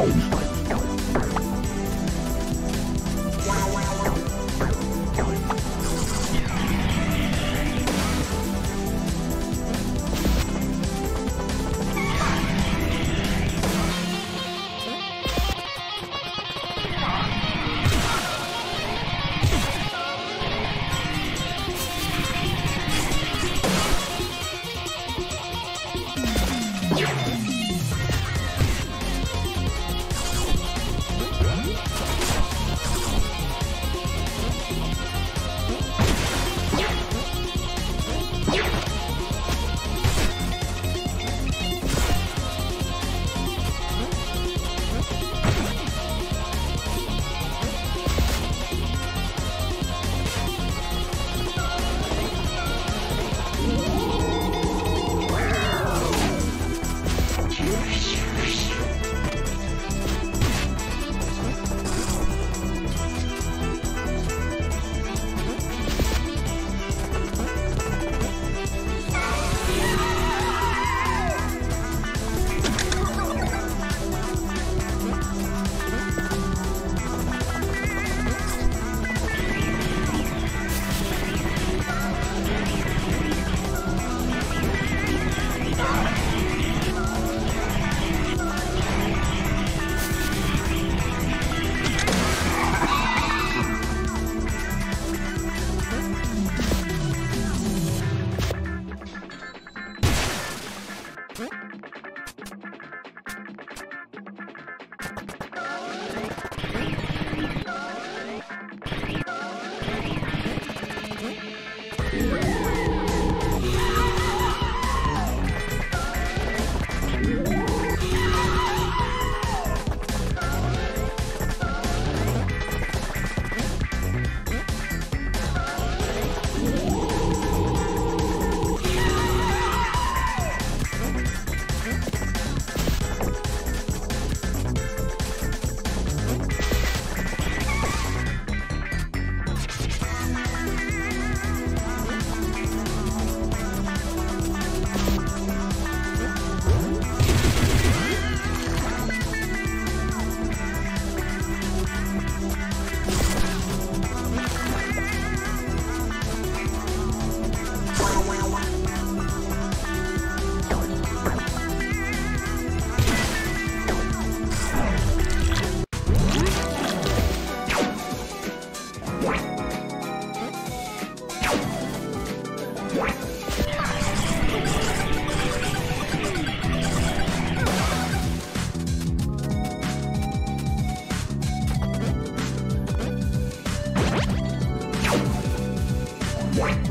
后一本。Música